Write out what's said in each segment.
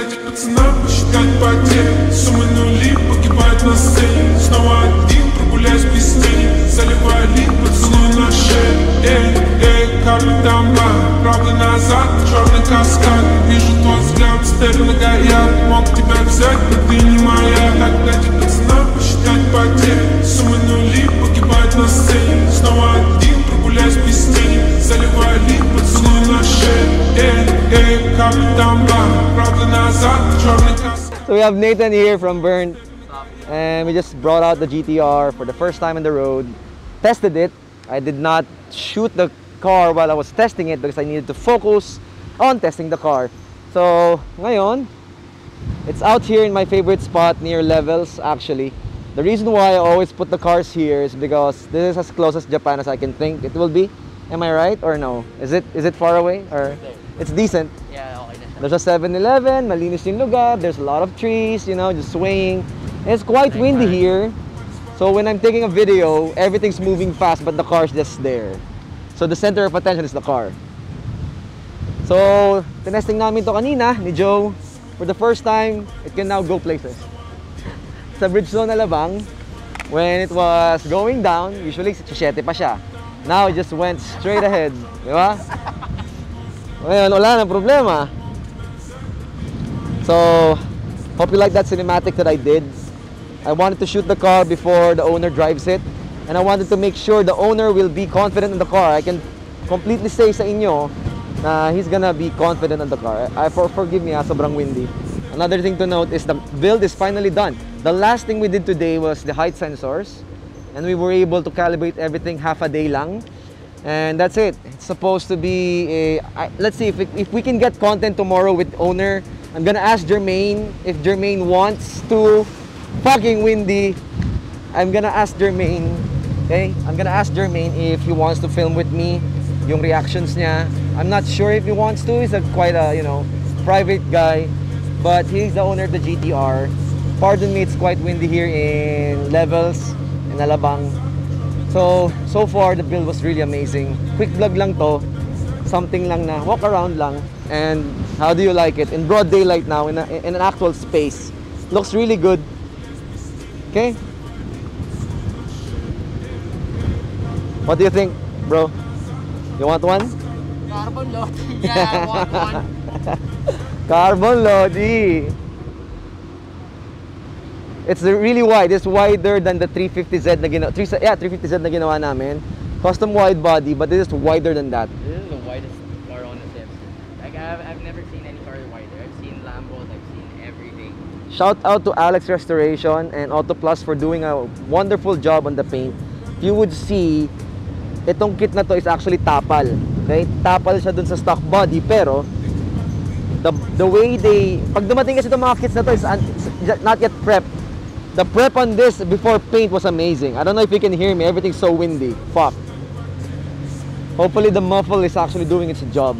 Дайте пацанам посчитать потери. Суммы нули погибают на сцене. Снова один прогуляюсь без тени. Заливаю лик поцелуй на шее. Эй, эй, капитан Бан Правда назад, черный каскад. Вижу твой взгляд, стелю на гаяк Мог тебя взять, но ты не моя. Так дайте пацанам посчитать потери. Суммы нули погибают на сцене. Снова один прогуляюсь без тени. Заливаю лик поцелуй на шее. Эй, эй, капитан Бан So we have Nathan here from Burnt, and we just brought out the GTR for the first time on the road. Tested it. I did not shoot the car while I was testing it because I needed to focus on testing the car. So ngayon, it's out here in my favorite spot near Levels actually. The reason why I always put the cars here is because this is as close as Japan as I can think it will be. Am I right or no? Is it is it far away or it's decent? Yeah, okay na siya. There's a 7-Eleven, malinis yung lugar, there's a lot of trees, you know, just swaying. And it's quite windy here. So when I'm taking a video, everything's moving fast but the car's just there. So the center of attention is the car. So, tinesting namin to kanina ni Joe. For the first time, it can now go places. Sa Bridgestone na labang, when it was going down, usually 7 pa siya. Now, it just went straight ahead. Di ba? Ngayon, wala na problema. So, hope you like that cinematic that I did. I wanted to shoot the car before the owner drives it. And I wanted to make sure the owner will be confident in the car. I can completely say sa inyo na he's gonna be confident in the car. I, for, forgive me, ah, sobrang windy. Another thing to note is the build is finally done. The last thing we did today was the height sensors. And we were able to calibrate everything half a day lang. And that's it. It's supposed to be a, I, let's see if, if we can get content tomorrow with owner. I'm gonna ask Jermaine if Jermaine wants to fucking windy. I'm gonna ask Jermaine, okay? I'm gonna ask Jermaine if he wants to film with me yung reactions niya. I'm not sure if he wants to. He's a quite a, you know, private guy. But he's the owner of the GTR. Pardon me, it's quite windy here in Levels, in Alabang. So, so far the build was really amazing. Quick vlog lang to. Something lang na walk around lang. And how do you like it? In broad daylight now, in, a, in an actual space. Looks really good. Okay? What do you think, bro? You want one? Carbon loading. Yeah, one, one. Carbon Lodi. It's really wide. It's wider than the 350Z na ginawa. Yeah, 350Z na ginawa namin. Custom wide body, but this is wider than that. This is the widest car on the ships. Like, I've, I've never seen any car wider. I've seen Lambos, I've seen everything. Shout out to Alex Restoration and Auto Plus for doing a wonderful job on the paint. You would see, itong kit na to is actually tapal. Okay? Tapal siya dun sa stock body, pero the, the way they, pag dumating kasi itong mga kits na to is un- not yet prep. The prep on this before paint was amazing. I don't know if you can hear me. Everything's so windy. Fuck. Hopefully the muffle is actually doing its job.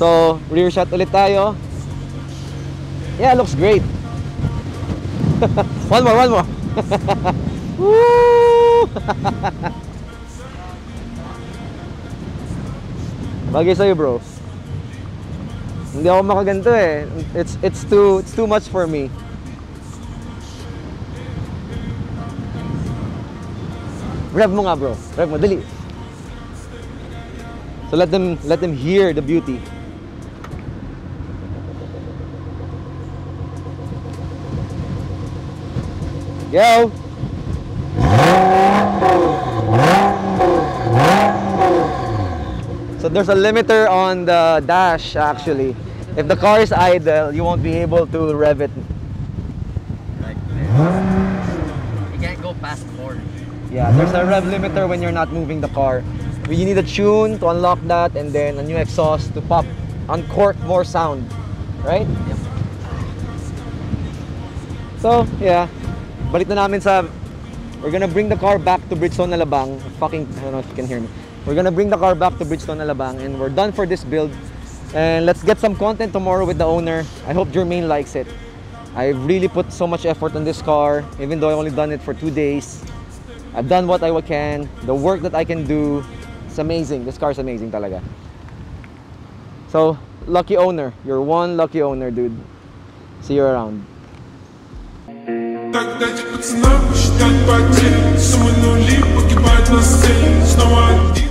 So, rear shot ulit tayo. Yeah, looks great. one more, one more. Woo! Bagay sa'yo, bro. Hindi ako makaganto eh. It's it's too it's too much for me. Rev mo nga, bro. Rev mo, dali. So let them let them hear the beauty. Yo. So there's a limiter on the dash actually. If the car is idle, you won't be able to rev it. You can't go past four. Yeah, there's a rev limiter when you're not moving the car. You need a tune to unlock that and then a new exhaust to pop, uncork more sound. Right? Yep. So, yeah. Balik na namin sa... We're gonna bring the car back to Bridgestone Alabang. Fucking, I don't know if you can hear me. We're gonna bring the car back to Bridgestone Alabang and we're done for this build. And let's get some content tomorrow with the owner. I hope Jermaine likes it. I've really put so much effort on this car, even though I only done it for two days. I've done what I can. The work that I can do, it's amazing. This car is amazing talaga. So, lucky owner. You're one lucky owner, dude. See you around. Так дайте пацанам посчитать потери Суммы нули погибают на сцене Снова один